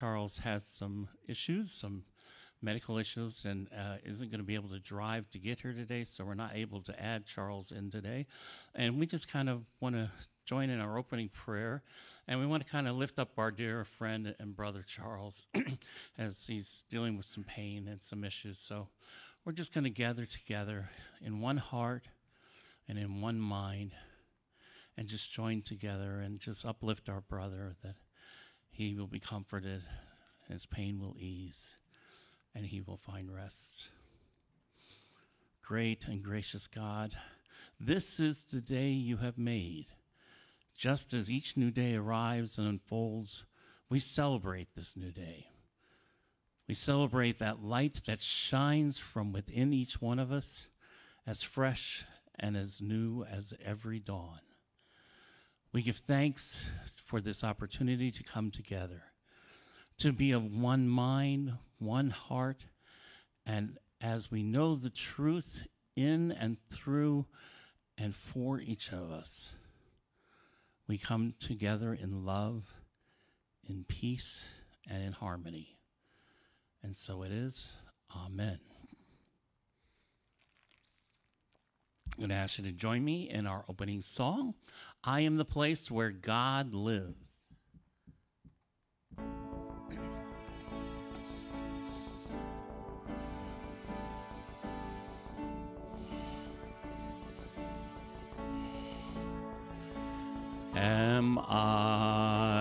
Charles has some issues, some medical issues, and uh, isn't going to be able to drive to get here today, so we're not able to add Charles in today. And we just kind of want to join in our opening prayer, and we want to kind of lift up our dear friend and brother Charles as he's dealing with some pain and some issues. So we're just going to gather together in one heart and in one mind and just join together and just uplift our brother that he will be comforted, his pain will ease, and he will find rest. Great and gracious God, this is the day you have made. Just as each new day arrives and unfolds, we celebrate this new day. We celebrate that light that shines from within each one of us as fresh and as new as every dawn. We give thanks for this opportunity to come together, to be of one mind, one heart, and as we know the truth in and through and for each of us, we come together in love, in peace, and in harmony. And so it is. Amen. I'm going to ask you to join me in our opening song I am the place where God lives. Am I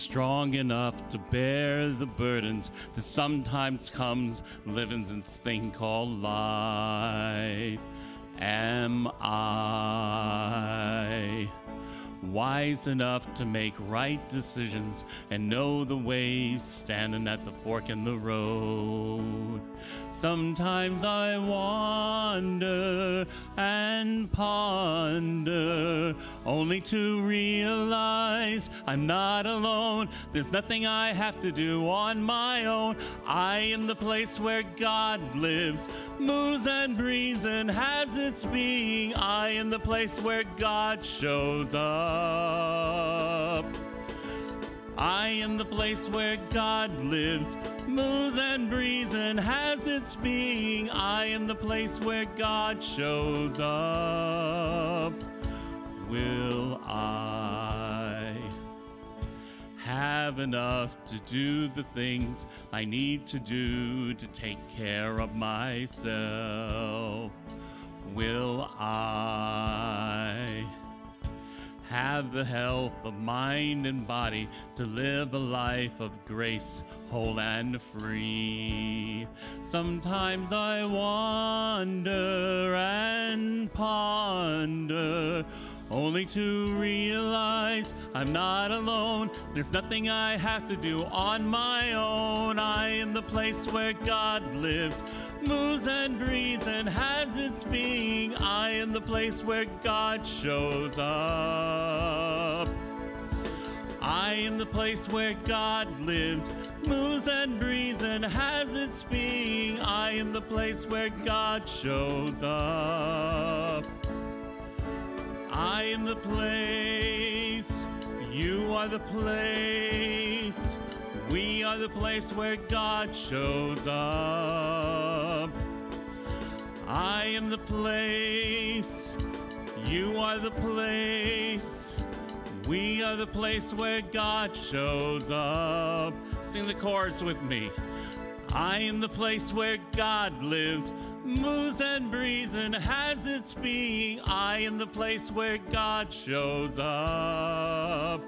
strong enough to bear the burdens that sometimes comes living in this thing called life? Am I wise enough to make right decisions and know the ways standing at the fork in the road? Sometimes I wander and ponder only to realize I'm not alone. There's nothing I have to do on my own. I am the place where God lives, moves and breathes and has its being. I am the place where God shows up. I am the place where God lives, moves and breathes and has its being. I am the place where God shows up. Will I have enough to do the things I need to do to take care of myself? Will I? Have the health of mind and body to live a life of grace, whole and free. Sometimes I wander and ponder. Only to realize I'm not alone. There's nothing I have to do on my own. I am the place where God lives moves and breathes and has its being. I am the place where God shows up. I am the place where God lives, moves and breathes and has its being. I am the place where God shows up. I am the place, you are the place. We are the place where God shows up. I am the place. You are the place. We are the place where God shows up. Sing the chorus with me. I am the place where God lives, moves and breathes and has its being. I am the place where God shows up.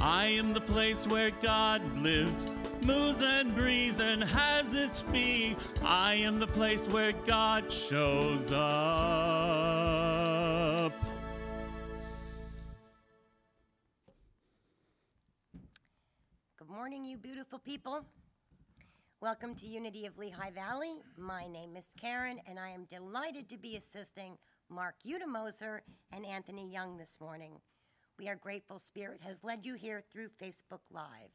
I am the place where God lives, moves and breathes and has its being. I am the place where God shows up. Good morning, you beautiful people. Welcome to Unity of Lehigh Valley. My name is Karen, and I am delighted to be assisting Mark Udemoser and Anthony Young this morning. We are grateful Spirit has led you here through Facebook Live.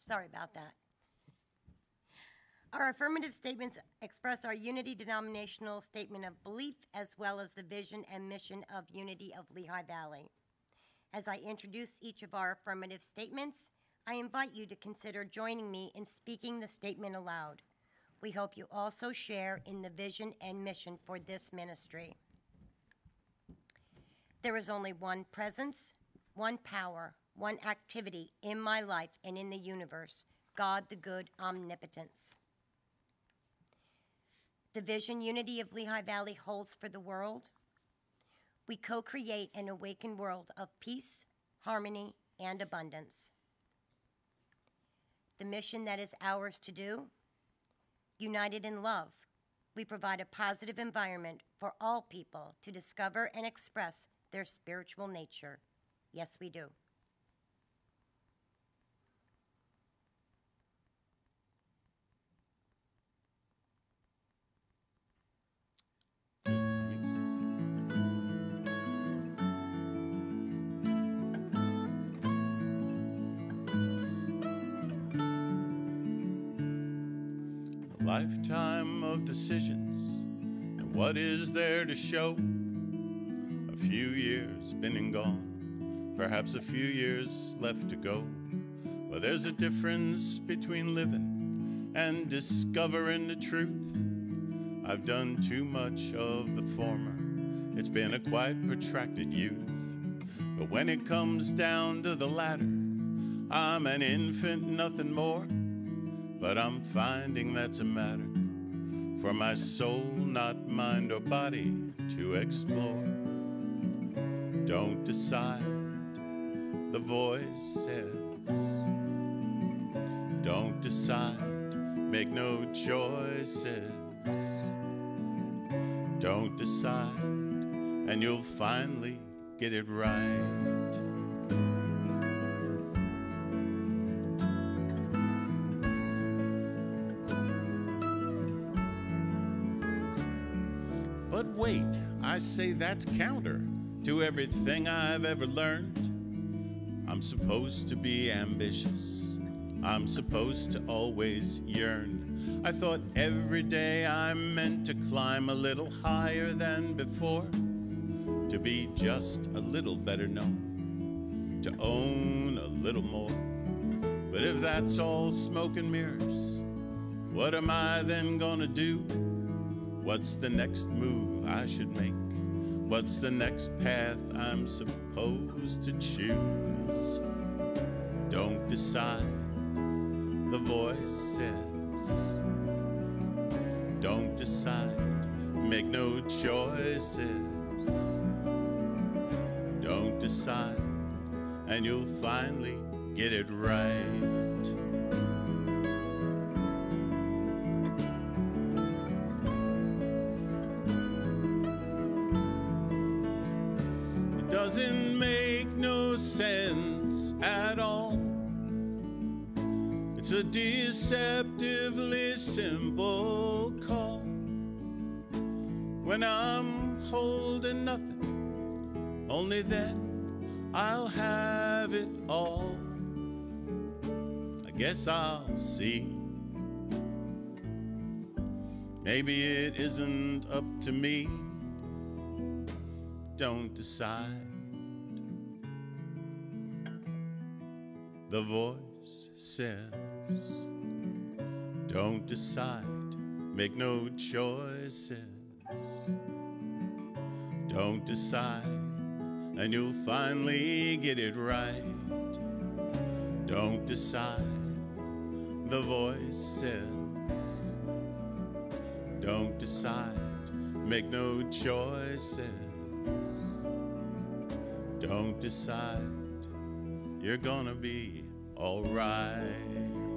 Sorry about that. Our affirmative statements express our unity denominational statement of belief as well as the vision and mission of Unity of Lehigh Valley. As I introduce each of our affirmative statements, I invite you to consider joining me in speaking the statement aloud. We hope you also share in the vision and mission for this ministry. There is only one presence, one power, one activity in my life and in the universe God the good omnipotence. The vision unity of Lehigh Valley holds for the world. We co create an awakened world of peace, harmony, and abundance. The mission that is ours to do united in love, we provide a positive environment for all people to discover and express their spiritual nature. Yes, we do. Lifetime of decisions, and what is there to show? A few years been and gone, perhaps a few years left to go. Well, there's a difference between living and discovering the truth. I've done too much of the former, it's been a quite protracted youth. But when it comes down to the latter, I'm an infant, nothing more. But I'm finding that's a matter for my soul, not mind or body, to explore. Don't decide, the voice says. Don't decide, make no choices. Don't decide, and you'll finally get it right. But wait, I say that's counter to everything I've ever learned. I'm supposed to be ambitious. I'm supposed to always yearn. I thought every day I'm meant to climb a little higher than before, to be just a little better known, to own a little more. But if that's all smoke and mirrors, what am I then gonna do? What's the next move I should make? What's the next path I'm supposed to choose? Don't decide, the voice says. Don't decide, make no choices. Don't decide, and you'll finally get it right. Deceptively simple call. When I'm holding nothing, only then I'll have it all. I guess I'll see. Maybe it isn't up to me don't decide. The voice says, Don't decide, make no choices. Don't decide, and you'll finally get it right. Don't decide, the voice says, Don't decide, make no choices. Don't decide, you're gonna be alright.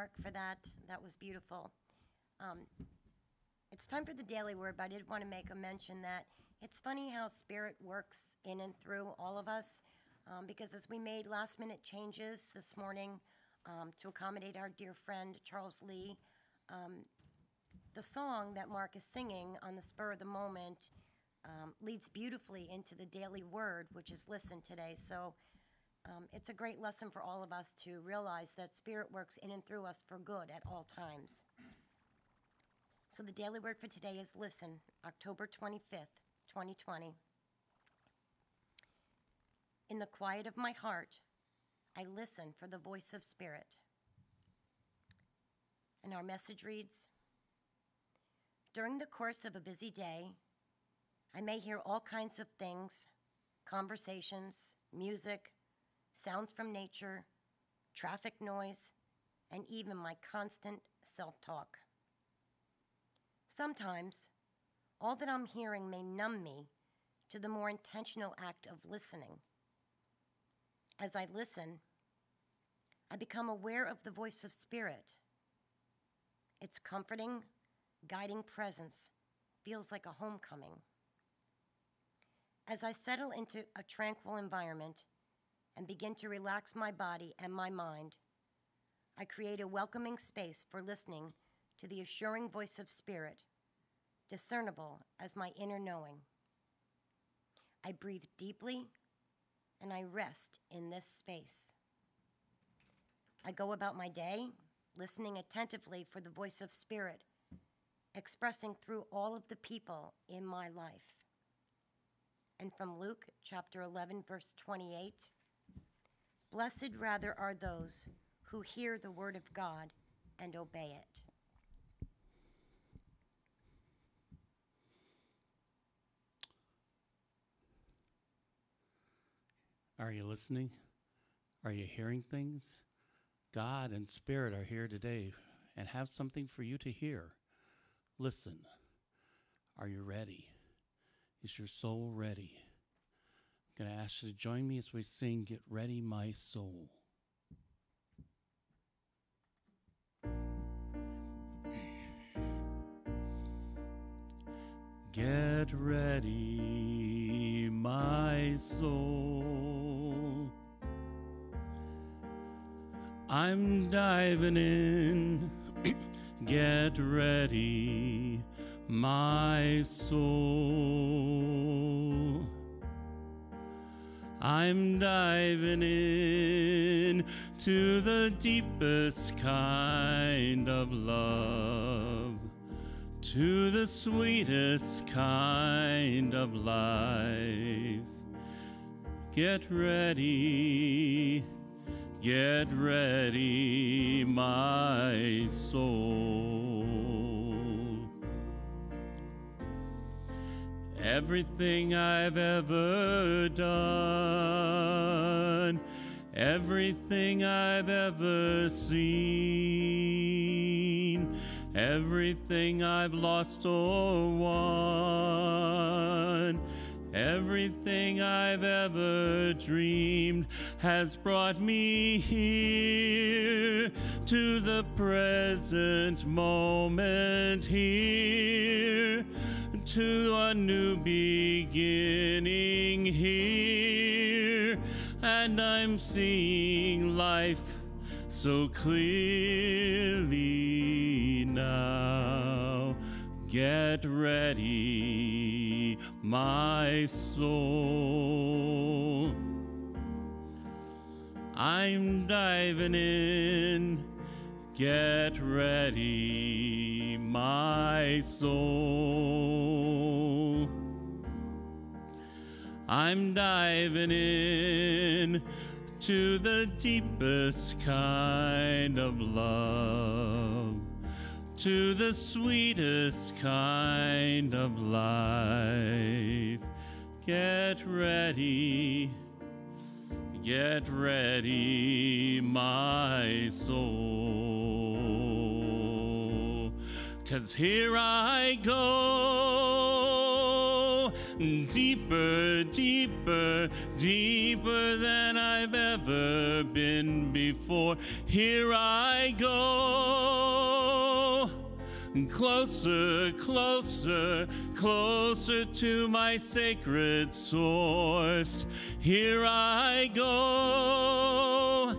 Mark, for that. That was beautiful. Um, it's time for the daily word, but I did want to make a mention that it's funny how spirit works in and through all of us. Um, because as we made last minute changes this morning um, to accommodate our dear friend Charles Lee. Um, the song that Mark is singing on the spur of the moment um, leads beautifully into the daily word, which is listen today. So um, it's a great lesson for all of us to realize that Spirit works in and through us for good at all times. So the daily word for today is listen, October 25th, 2020. In the quiet of my heart, I listen for the voice of Spirit. And our message reads During the course of a busy day, I may hear all kinds of things conversations, music, sounds from nature, traffic noise, and even my constant self talk. Sometimes, all that I'm hearing may numb me to the more intentional act of listening. As I listen, I become aware of the voice of Spirit. Its comforting, guiding presence feels like a homecoming. As I settle into a tranquil environment and begin to relax my body and my mind, I create a welcoming space for listening to the assuring voice of Spirit, discernible as my inner knowing. I breathe deeply and I rest in this space. I go about my day, listening attentively for the voice of Spirit, expressing through all of the people in my life and from Luke chapter 11, verse 28 Blessed rather are those who hear the word of God and obey it. Are you listening? Are you hearing things? God and Spirit are here today and have something for you to hear. Listen. Are you ready? Is your soul ready? Going to ask you to join me as we sing Get Ready, My Soul. Get ready, my soul. I'm diving in. Get ready, my soul. I'm diving in to the deepest kind of love, to the sweetest kind of life. Get ready, get ready, my soul. Everything I've ever done, everything I've ever seen, everything I've lost or won, everything I've ever dreamed has brought me here to the present moment here to a new beginning here, and I'm seeing life so clearly now. Get ready, my soul. I'm diving in. Get ready, my soul. I'm diving in to the deepest kind of love, to the sweetest kind of life. Get ready, get ready, my soul. Cause here I go, deeper, deeper, deeper than I've ever been before. Here I go, closer, closer, closer to my sacred source. Here I go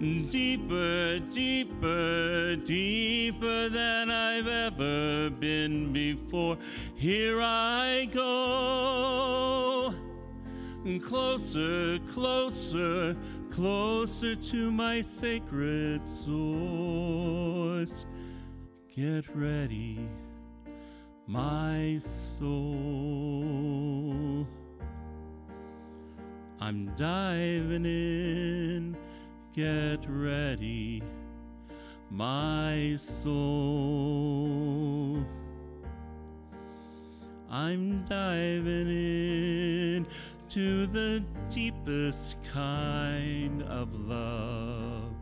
deeper, deeper, deeper than I've ever been before. Here I go, closer, closer, closer to my sacred source. Get ready, my soul. I'm diving in. Get ready, my soul. I'm diving in to the deepest kind of love,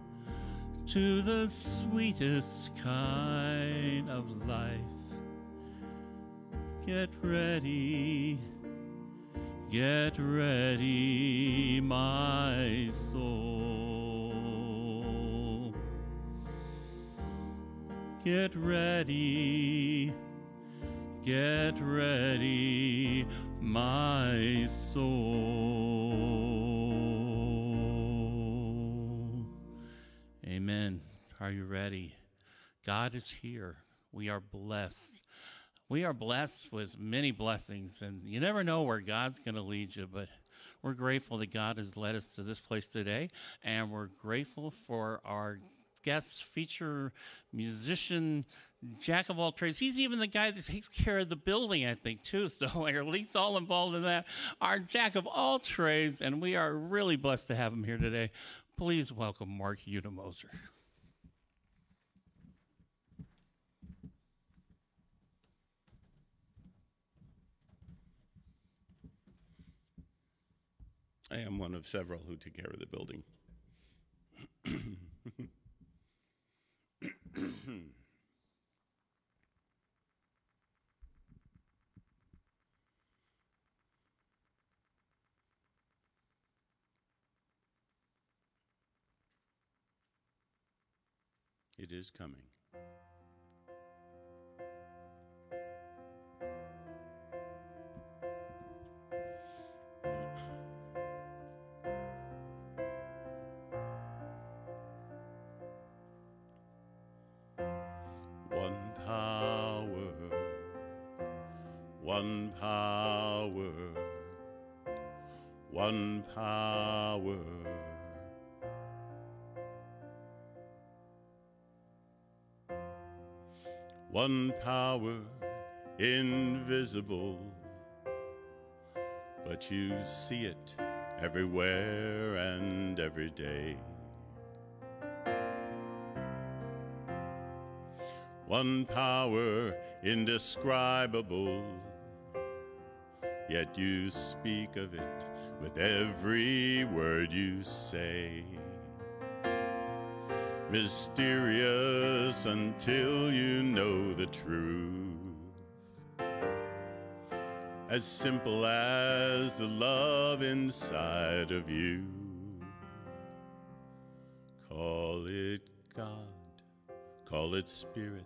to the sweetest kind of life. Get ready Get ready, my soul. Get ready, get ready, my soul. Amen. Are you ready? God is here. We are blessed we are blessed with many blessings, and you never know where God's going to lead you, but we're grateful that God has led us to this place today, and we're grateful for our guest feature musician, jack of all trades. He's even the guy that takes care of the building, I think, too. So, or at least all involved in that. Our jack of all trades, and we are really blessed to have him here today. Please welcome Mark Udemoser. I am one of several who took care of the building. it is coming. One power, one power. One power, invisible, but you see it everywhere and every day. One power, indescribable yet you speak of it with every word you say. Mysterious until you know the truth. As simple as the love inside of you. Call it God, call it Spirit,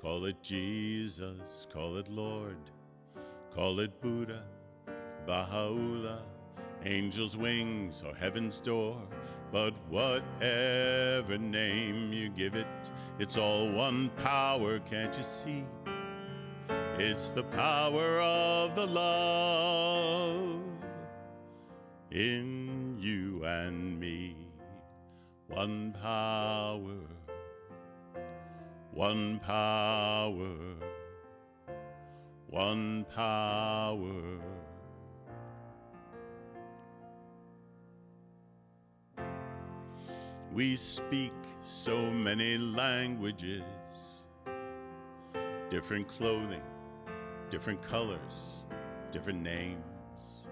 call it Jesus, call it Lord Call it Buddha, Baha'u'llah, angel's wings, or heaven's door. But whatever name you give it, it's all one power, can't you see? It's the power of the love in you and me. One power, one power one power. We speak so many languages, different clothing, different colors, different names.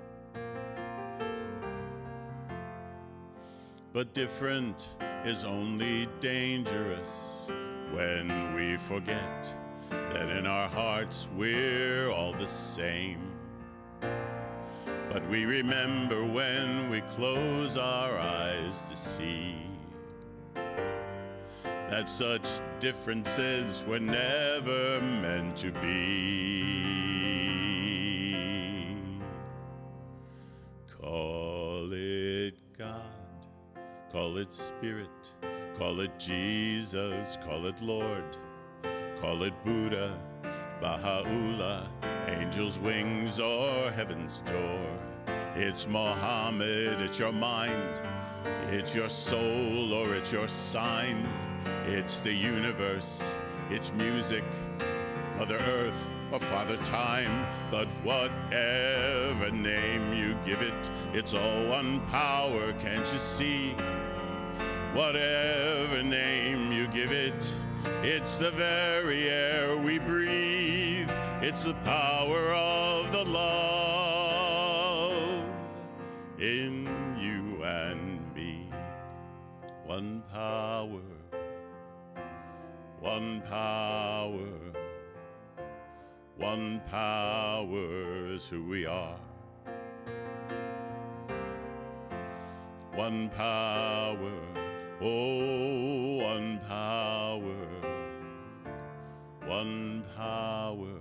But different is only dangerous when we forget that in our hearts we're all the same. But we remember when we close our eyes to see that such differences were never meant to be. Call it God, call it Spirit, call it Jesus, call it Lord, call it Buddha, Baha'u'llah, angel's wings or heaven's door. It's Mohammed, it's your mind, it's your soul or it's your sign. It's the universe, it's music, Mother Earth or Father Time. But whatever name you give it, it's all one power, can't you see? Whatever name you give it, it's the very air we breathe. It's the power of the love in you and me. One power, one power, one power is who we are. One power, oh, one power, one power.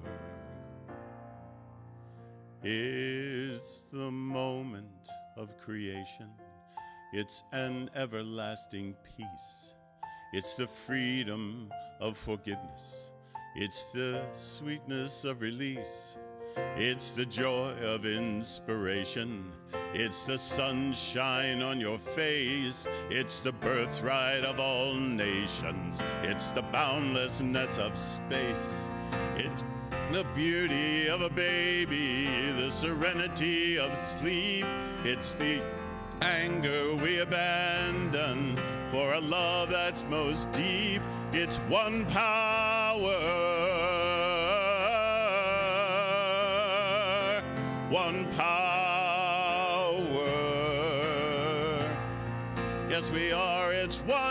It's the moment of creation. It's an everlasting peace. It's the freedom of forgiveness. It's the sweetness of release. It's the joy of inspiration. It's the sunshine on your face. It's the birthright of all nations. It's the boundlessness of space. It's the beauty of a baby, the serenity of sleep. It's the anger we abandon for a love that's most deep. It's one power, one power. Yes, we are. It's one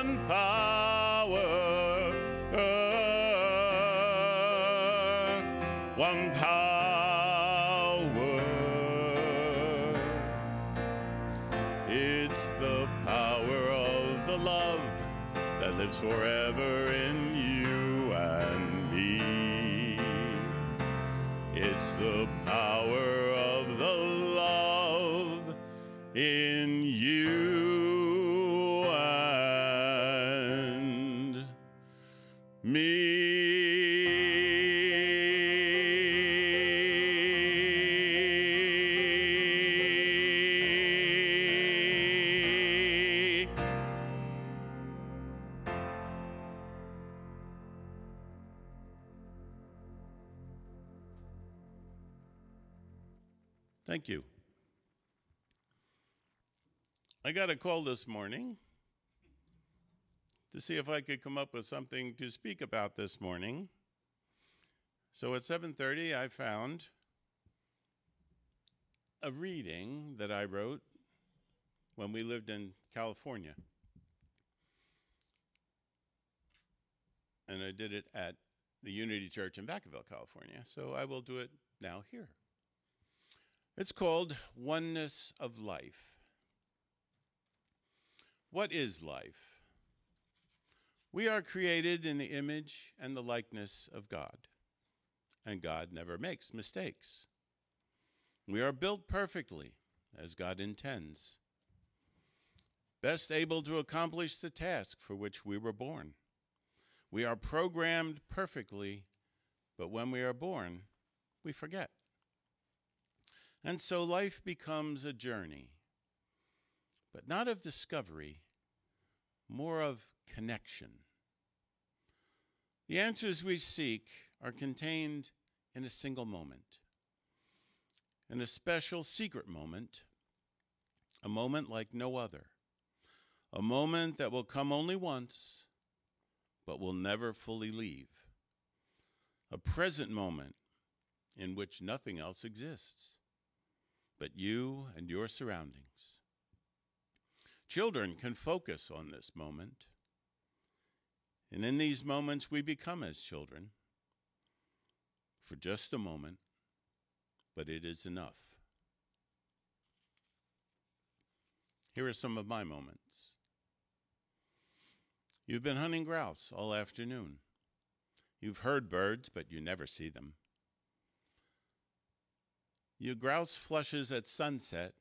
call this morning to see if I could come up with something to speak about this morning. So at 7:30 I found a reading that I wrote when we lived in California. And I did it at the Unity Church in Vacaville, California. So I will do it now here. It's called Oneness of Life. What is life? We are created in the image and the likeness of God, and God never makes mistakes. We are built perfectly as God intends, best able to accomplish the task for which we were born. We are programmed perfectly, but when we are born, we forget. And so life becomes a journey, but not of discovery, more of connection. The answers we seek are contained in a single moment, in a special secret moment, a moment like no other, a moment that will come only once, but will never fully leave, a present moment in which nothing else exists but you and your surroundings. Children can focus on this moment. And in these moments, we become as children for just a moment, but it is enough. Here are some of my moments. You've been hunting grouse all afternoon. You've heard birds, but you never see them. You grouse flushes at sunset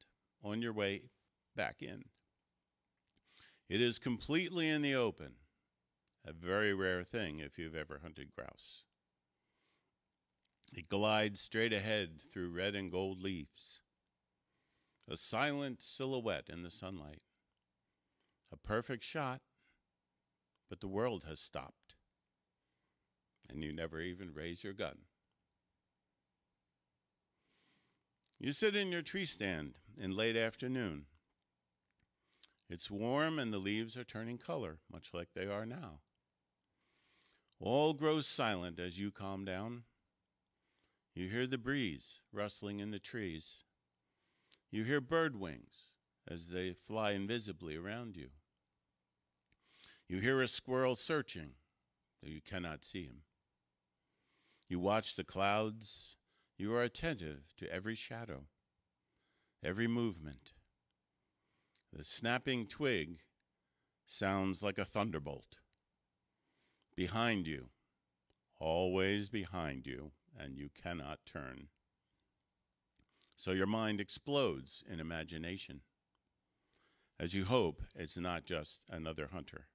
on your way back in. It is completely in the open, a very rare thing if you've ever hunted grouse. It glides straight ahead through red and gold leaves, a silent silhouette in the sunlight. A perfect shot, but the world has stopped, and you never even raise your gun. You sit in your tree stand in late afternoon. It's warm and the leaves are turning color, much like they are now. All grows silent as you calm down. You hear the breeze rustling in the trees. You hear bird wings as they fly invisibly around you. You hear a squirrel searching, though you cannot see him. You watch the clouds you are attentive to every shadow, every movement. The snapping twig sounds like a thunderbolt. Behind you, always behind you, and you cannot turn. So your mind explodes in imagination as you hope it's not just another hunter.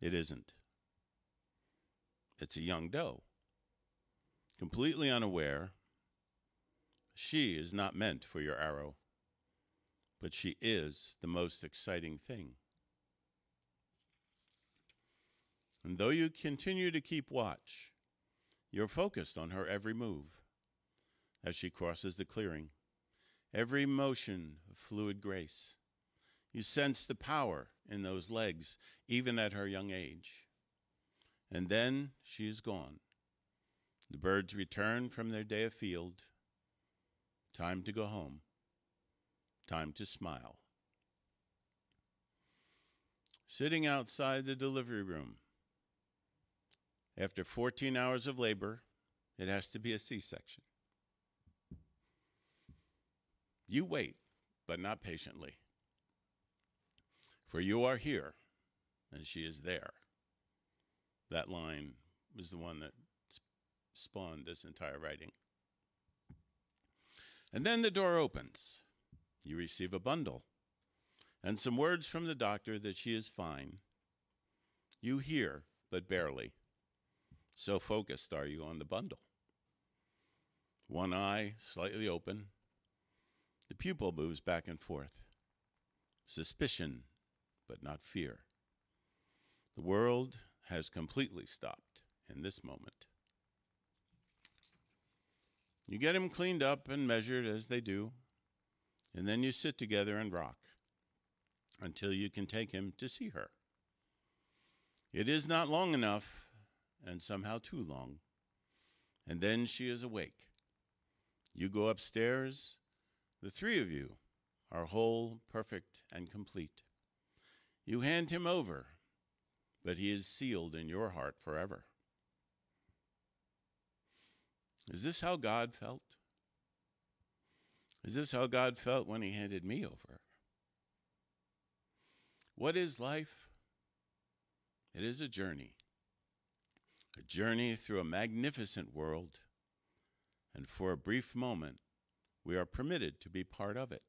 It isn't. It's a young doe completely unaware, she is not meant for your arrow, but she is the most exciting thing. And though you continue to keep watch, you're focused on her every move as she crosses the clearing, every motion of fluid grace. You sense the power in those legs, even at her young age. And then she is gone the birds return from their day of field. Time to go home. Time to smile. Sitting outside the delivery room. After 14 hours of labor, it has to be a C section. You wait, but not patiently. For you are here, and she is there. That line was the one that spawned this entire writing. And then the door opens. You receive a bundle and some words from the doctor that she is fine. You hear, but barely. So focused are you on the bundle. One eye slightly open. The pupil moves back and forth. Suspicion, but not fear. The world has completely stopped in this moment. You get him cleaned up and measured as they do, and then you sit together and rock until you can take him to see her. It is not long enough, and somehow too long, and then she is awake. You go upstairs. The three of you are whole, perfect, and complete. You hand him over, but he is sealed in your heart forever. Is this how God felt? Is this how God felt when He handed me over? What is life? It is a journey, a journey through a magnificent world, and for a brief moment, we are permitted to be part of it,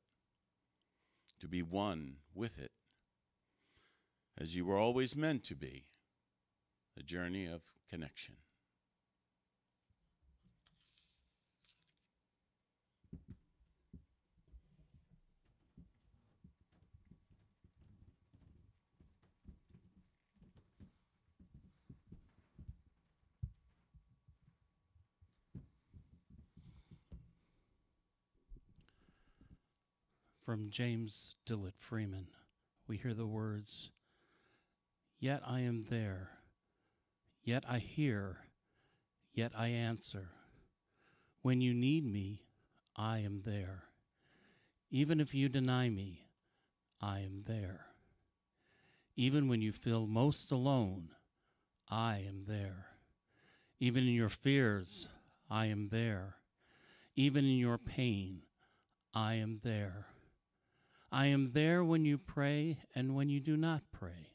to be one with it, as you were always meant to be a journey of connection. From James Dillet Freeman, we hear the words, Yet I am there, yet I hear, yet I answer. When you need me, I am there. Even if you deny me, I am there. Even when you feel most alone, I am there. Even in your fears, I am there. Even in your pain, I am there. I am there when you pray and when you do not pray.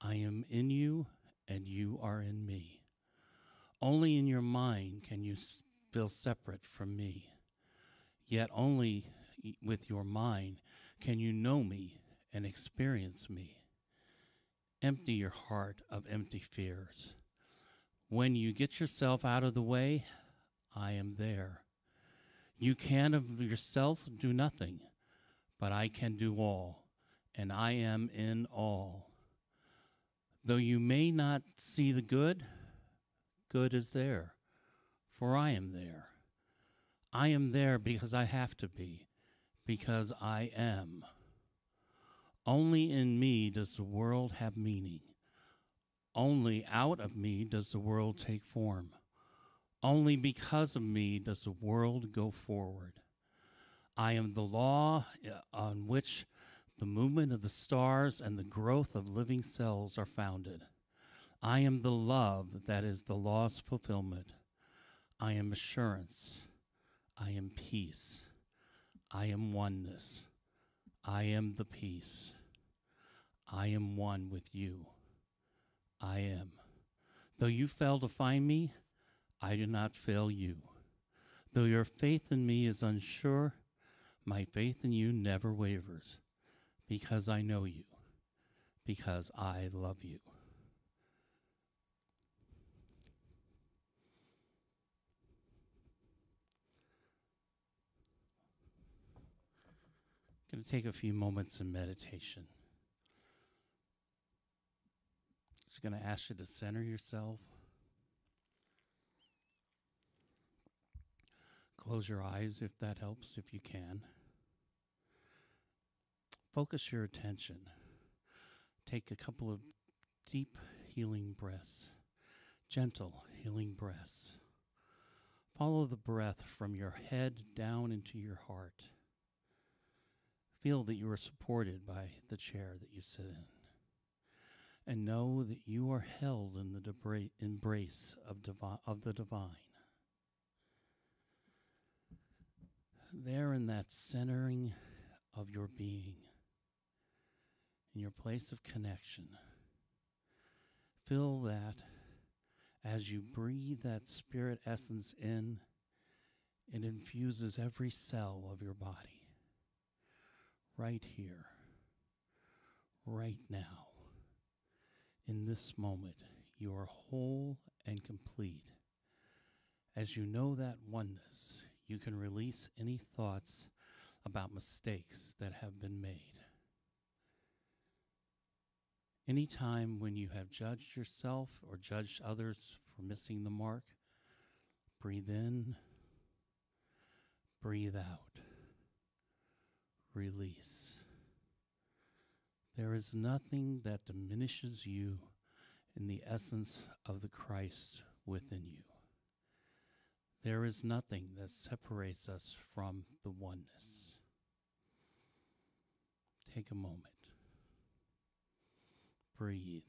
I am in you and you are in me. Only in your mind can you feel separate from me. Yet only with your mind can you know me and experience me. Empty your heart of empty fears. When you get yourself out of the way, I am there. You can of yourself do nothing, but I can do all, and I am in all. Though you may not see the good, good is there, for I am there. I am there because I have to be, because I am. Only in me does the world have meaning. Only out of me does the world take form. Only because of me does the world go forward. I am the law uh, on which the movement of the stars and the growth of living cells are founded. I am the love that is the law's fulfillment. I am assurance. I am peace. I am oneness. I am the peace. I am one with you. I am. Though you fail to find me, I do not fail you. Though your faith in me is unsure, my faith in you never wavers, because I know you, because I love you. I'm going to take a few moments in meditation. Just going to ask you to center yourself. Close your eyes if that helps, if you can. Focus your attention. Take a couple of deep healing breaths, gentle healing breaths. Follow the breath from your head down into your heart. Feel that you are supported by the chair that you sit in. And know that you are held in the debra- embrace of, divi- of the divine. There in that centering of your being, in your place of connection, feel that as you breathe that spirit essence in, it infuses every cell of your body right here, right now, in this moment, you are whole and complete. As you know that oneness, you can release any thoughts about mistakes that have been made. Any time when you have judged yourself or judged others for missing the mark, breathe in, breathe out release. There is nothing that diminishes you in the essence of the Christ within you. There is nothing that separates us from the oneness. Take a moment. Breathe.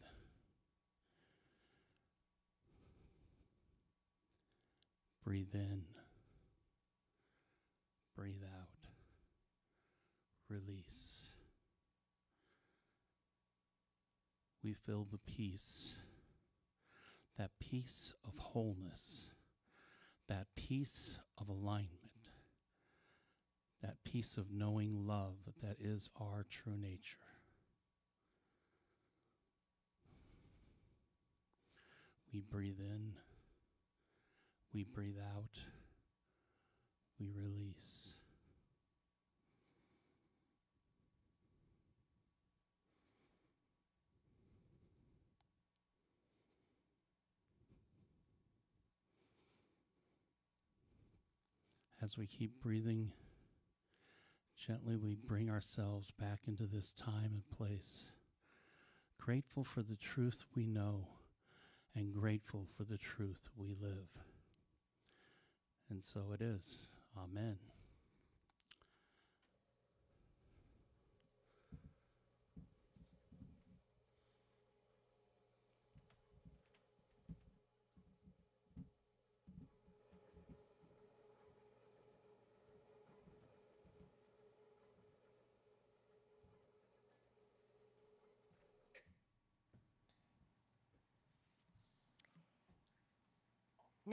Breathe in. Breathe out release. We feel the peace, that peace of wholeness, that peace of alignment, that peace of knowing love that is our true nature. We breathe in, we breathe out, we release. As we keep breathing gently, we bring ourselves back into this time and place. Grateful for the truth we know and grateful for the truth we live. And so it is. Amen.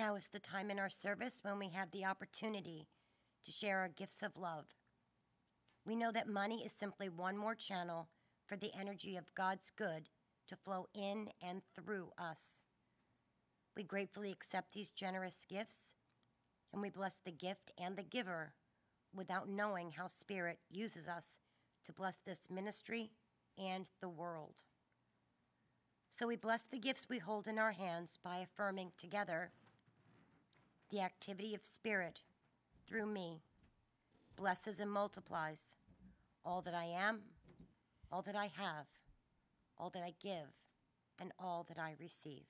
Now is the time in our service when we have the opportunity to share our gifts of love. We know that money is simply one more channel for the energy of God's good to flow in and through us. We gratefully accept these generous gifts and we bless the gift and the giver without knowing how Spirit uses us to bless this ministry and the world. So we bless the gifts we hold in our hands by affirming together the activity of Spirit through me blesses and multiplies all that I am, all that I have, all that I give, and all that I receive.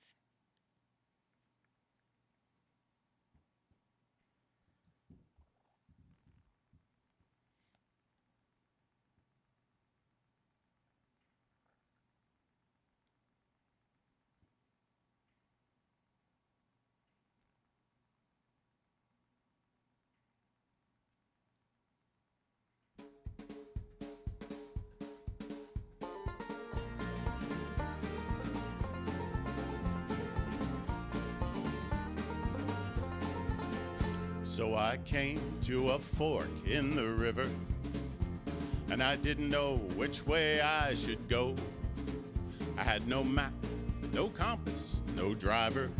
So I came to a fork in the river, and I didn't know which way I should go. I had no map, no compass, no driver,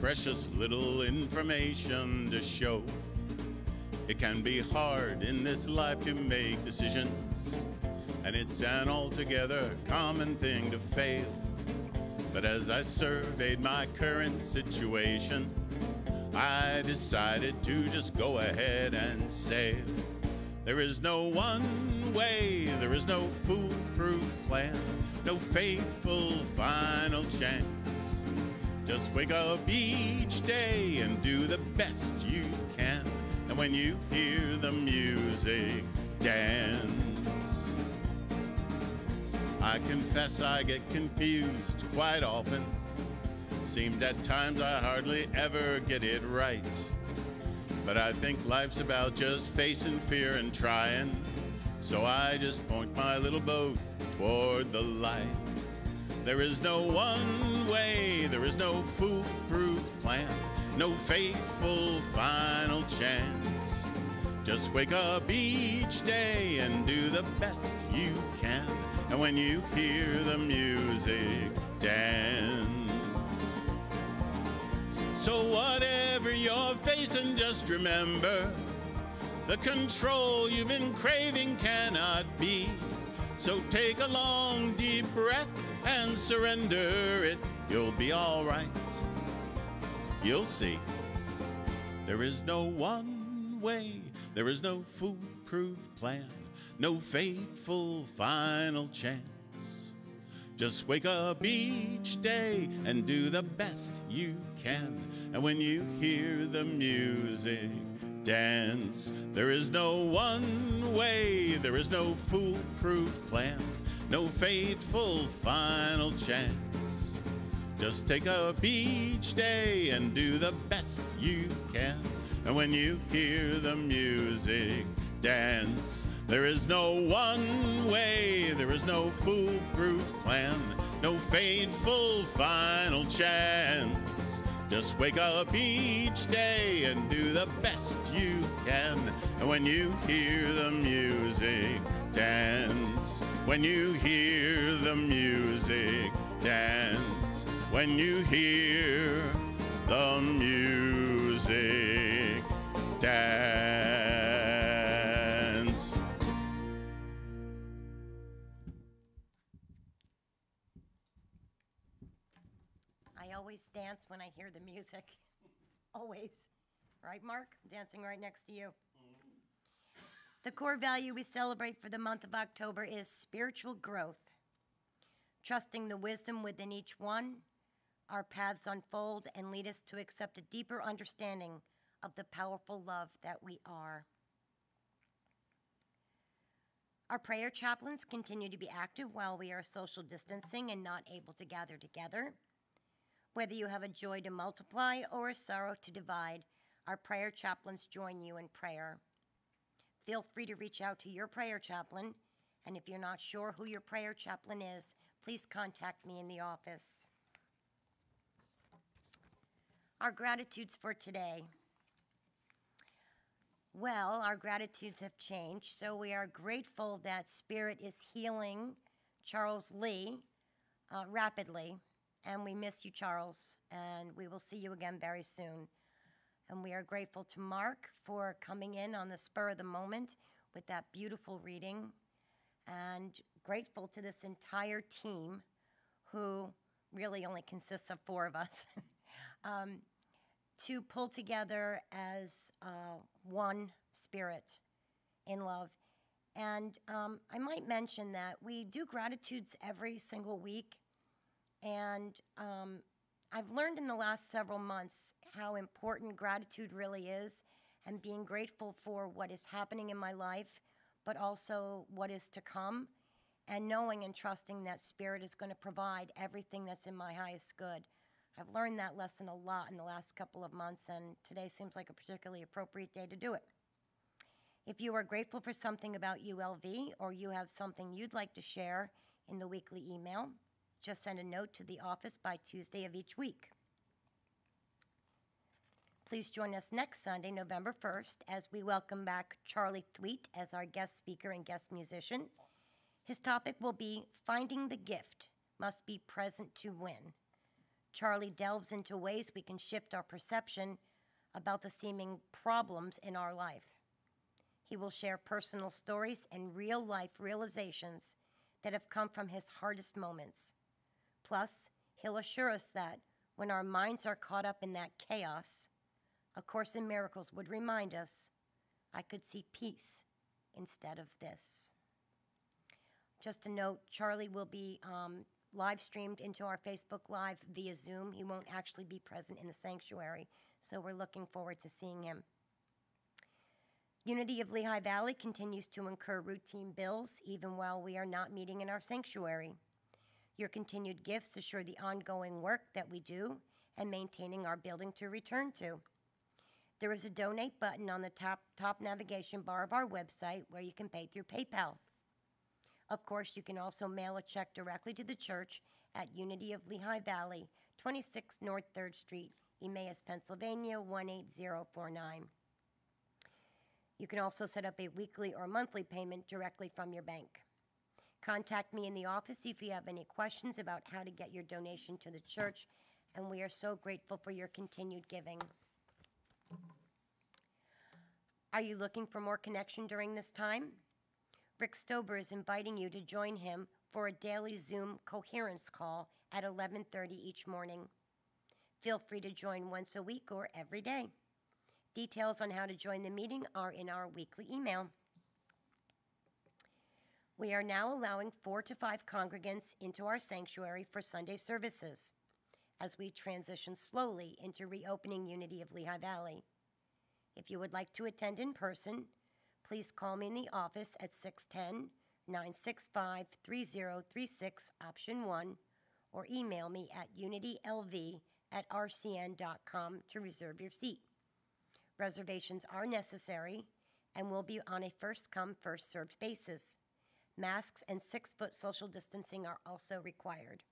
precious little information to show. It can be hard in this life to make decisions, and it's an altogether common thing to fail. But as I surveyed my current situation, I decided to just go ahead and sail. There is no one way, there is no foolproof plan, no faithful final chance. Just wake up each day and do the best you can. And when you hear the music, dance. I confess I get confused quite often Seemed at times I hardly ever get it right. But I think life's about just facing fear and trying. So I just point my little boat toward the light. There is no one way, there is no foolproof plan, no fateful final chance. Just wake up each day and do the best you can. And when you hear the music, dance. So whatever you're facing, just remember the control you've been craving cannot be. So take a long, deep breath and surrender it. You'll be all right. You'll see. There is no one way, there is no foolproof plan, no faithful final chance. Just wake up each day and do the best you can. And when you hear the music, dance. There is no one way, there is no foolproof plan, no fateful final chance. Just take up each day and do the best you can. And when you hear the music, dance. There is no one way, there is no foolproof plan, no fateful final chance. Just wake up each day and do the best you can. And when you hear the music, dance. When you hear the music, dance. When you hear the music, dance. When I hear the music. always. Right, Mark? I'm dancing right next to you. The core value we celebrate for the month of October is spiritual growth. Trusting the wisdom within each one, our paths unfold and lead us to accept a deeper understanding of the powerful love that we are. Our prayer chaplains continue to be active while we are social distancing and not able to gather together. Whether you have a joy to multiply or a sorrow to divide, our prayer chaplains join you in prayer. Feel free to reach out to your prayer chaplain, and if you're not sure who your prayer chaplain is, please contact me in the office. Our gratitudes for today. Well, our gratitudes have changed, so we are grateful that Spirit is healing Charles Lee uh, rapidly, and we miss you, Charles, and we will see you again very soon. And we are grateful to Mark for coming in on the spur of the moment with that beautiful reading, and grateful to this entire team who really only consists of four of us. um, to pull together as uh, one spirit in love. And um, I might mention that we do gratitudes every single week. And um, I've learned in the last several months how important gratitude really is and being grateful for what is happening in my life, but also what is to come, and knowing and trusting that Spirit is going to provide everything that's in my highest good. I've learned that lesson a lot in the last couple of months, and today seems like a particularly appropriate day to do it. If you are grateful for something about ULV or you have something you'd like to share in the weekly email, just send a note to the office by Tuesday of each week. Please join us next Sunday, November 1st, as we welcome back Charlie Thweatt as our guest speaker and guest musician. His topic will be Finding the Gift Must Be Present to Win. Charlie delves into ways we can shift our perception about the seeming problems in our life. He will share personal stories and real life realizations that have come from his hardest moments. Plus, he'll assure us that when our minds are caught up in that chaos, A Course in Miracles would remind us I could see peace instead of this. Just a note Charlie will be um, live streamed into our Facebook Live via Zoom. He won't actually be present in the sanctuary, so we're looking forward to seeing him. Unity of Lehigh Valley continues to incur routine bills even while we are not meeting in our sanctuary. Your continued gifts assure the ongoing work that we do and maintaining our building to return to. There is a donate button on the top, top navigation bar of our website where you can pay through PayPal. Of course, you can also mail a check directly to the church at Unity of Lehigh Valley, 26 North 3rd Street, Emmaus, Pennsylvania 18049. You can also set up a weekly or monthly payment directly from your bank. Contact me in the office if you have any questions about how to get your donation to the church, and we are so grateful for your continued giving. Are you looking for more connection during this time? Rick Stober is inviting you to join him for a daily Zoom coherence call at 11:30 each morning. Feel free to join once a week or every day. Details on how to join the meeting are in our weekly email. We are now allowing four to five congregants into our sanctuary for Sunday services as we transition slowly into reopening Unity of Lehigh Valley. If you would like to attend in person, please call me in the office at 610 965 3036, option 1, or email me at unitylv at rcn.com to reserve your seat. Reservations are necessary and will be on a first come, first served basis. Masks and six foot social distancing are also required.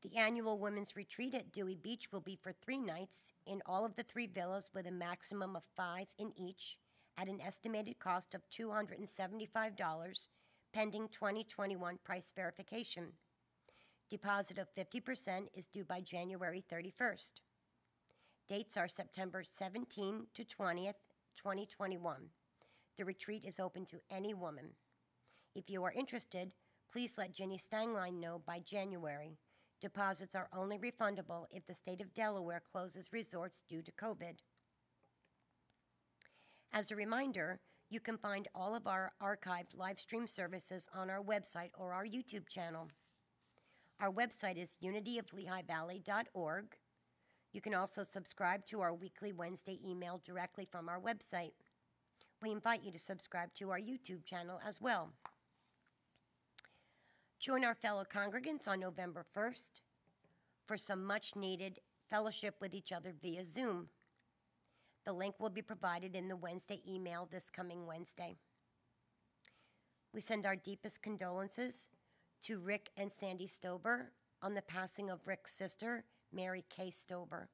The annual women's retreat at Dewey Beach will be for three nights in all of the three villas with a maximum of five in each at an estimated cost of $275, pending 2021 price verification. Deposit of 50% is due by January 31st. Dates are September 17 to 20th, 2021. The retreat is open to any woman. If you are interested, please let Jenny Stangline know by January. Deposits are only refundable if the state of Delaware closes resorts due to COVID. As a reminder, you can find all of our archived live stream services on our website or our YouTube channel. Our website is unityoflehighvalley.org. You can also subscribe to our weekly Wednesday email directly from our website. We invite you to subscribe to our YouTube channel as well. Join our fellow congregants on November 1st for some much needed fellowship with each other via Zoom. The link will be provided in the Wednesday email this coming Wednesday. We send our deepest condolences to Rick and Sandy Stober on the passing of Rick's sister, Mary Kay Stober.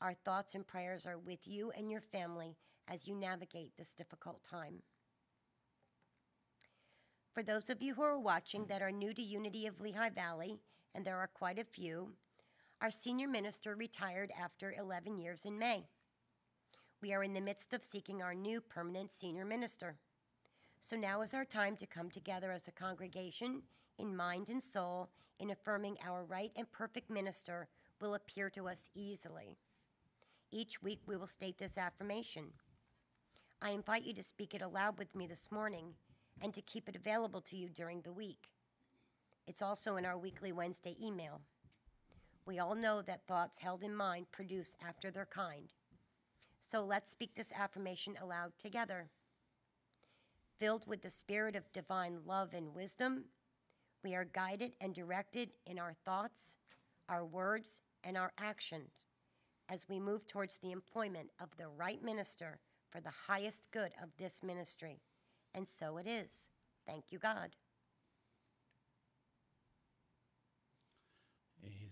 Our thoughts and prayers are with you and your family as you navigate this difficult time. For those of you who are watching that are new to Unity of Lehigh Valley, and there are quite a few, our senior minister retired after 11 years in May. We are in the midst of seeking our new permanent senior minister. So now is our time to come together as a congregation in mind and soul in affirming our right and perfect minister will appear to us easily. Each week we will state this affirmation. I invite you to speak it aloud with me this morning and to keep it available to you during the week. It's also in our weekly Wednesday email. We all know that thoughts held in mind produce after their kind. So let's speak this affirmation aloud together. Filled with the spirit of divine love and wisdom, we are guided and directed in our thoughts, our words, and our actions as we move towards the employment of the right minister for the highest good of this ministry. And so it is. Thank you, God.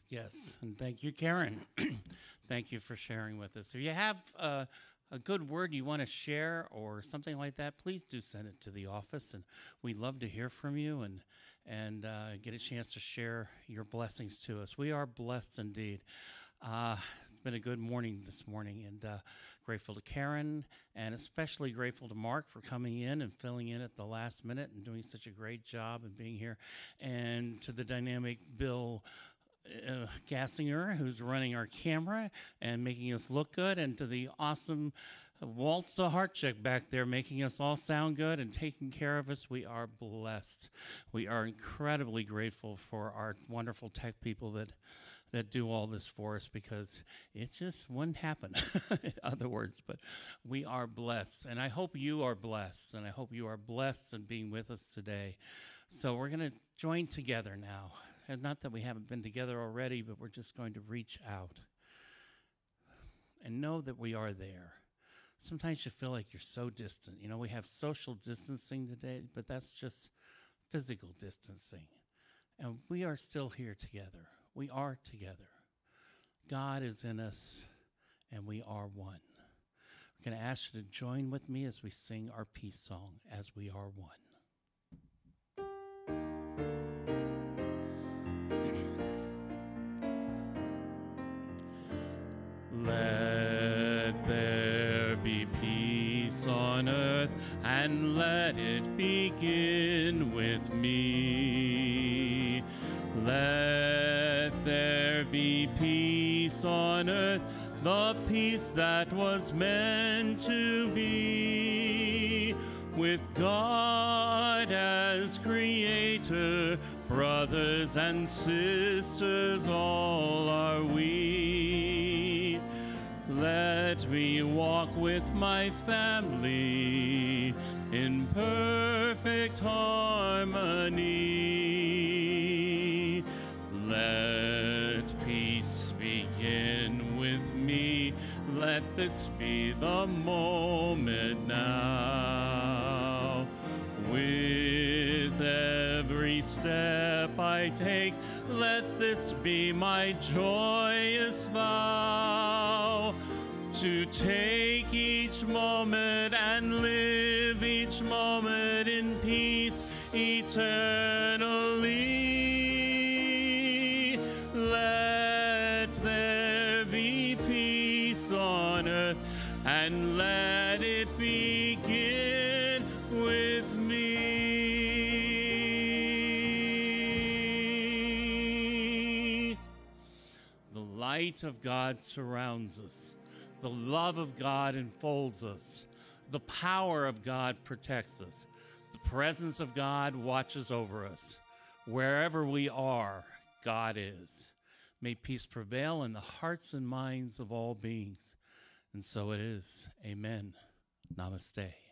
Yes, and thank you, Karen. thank you for sharing with us. If you have uh, a good word you want to share or something like that, please do send it to the office, and we'd love to hear from you and and uh, get a chance to share your blessings to us. We are blessed indeed. Uh, been a good morning this morning, and uh, grateful to Karen, and especially grateful to Mark for coming in and filling in at the last minute and doing such a great job and being here, and to the dynamic Bill uh, Gassinger, who's running our camera and making us look good, and to the awesome Walt Zaharchik back there making us all sound good and taking care of us. We are blessed. We are incredibly grateful for our wonderful tech people that that do all this for us because it just wouldn't happen in other words but we are blessed and i hope you are blessed and i hope you are blessed in being with us today so we're going to join together now and not that we haven't been together already, but we're just going to reach out and know that we are there. Sometimes you feel like you're so distant. You know, we have social distancing today, but that's just physical distancing. And we are still here together. We are together. God is in us, and we are one. I'm going to ask you to join with me as we sing our peace song, As We Are One. Let there be peace on earth, and let it begin with me. Let on earth, the peace that was meant to be. With God as creator, brothers and sisters, all are we. Let me walk with my family in perfect harmony. Let this be the moment now. With every step I take, let this be my joyous vow to take each moment light of God surrounds us. The love of God enfolds us. The power of God protects us. The presence of God watches over us. Wherever we are, God is. May peace prevail in the hearts and minds of all beings. And so it is. Amen. Namaste.